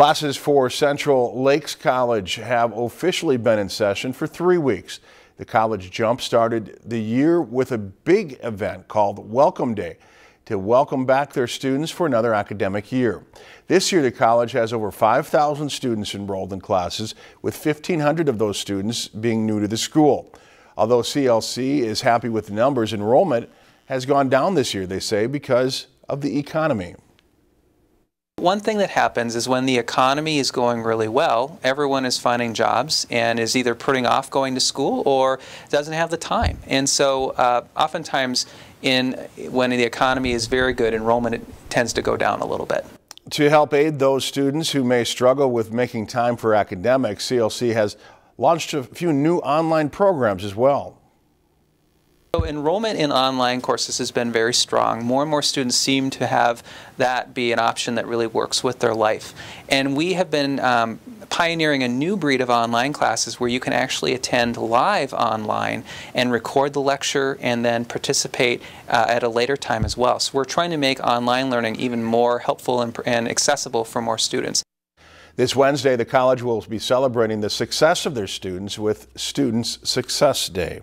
Classes for Central Lakes College have officially been in session for three weeks. The college jump started the year with a big event called Welcome Day to welcome back their students for another academic year. This year, the college has over 5,000 students enrolled in classes, with 1,500 of those students being new to the school. Although CLC is happy with the numbers, enrollment has gone down this year, they say, because of the economy. One thing that happens is when the economy is going really well, everyone is finding jobs and is either putting off going to school or doesn't have the time. And so uh, oftentimes in when the economy is very good, enrollment tends to go down a little bit. To help aid those students who may struggle with making time for academics, CLC has launched a few new online programs as well. So enrollment in online courses has been very strong. More and more students seem to have that be an option that really works with their life. And we have been um, pioneering a new breed of online classes where you can actually attend live online and record the lecture and then participate uh, at a later time as well. So we're trying to make online learning even more helpful and, and accessible for more students. This Wednesday, the college will be celebrating the success of their students with Students Success Day.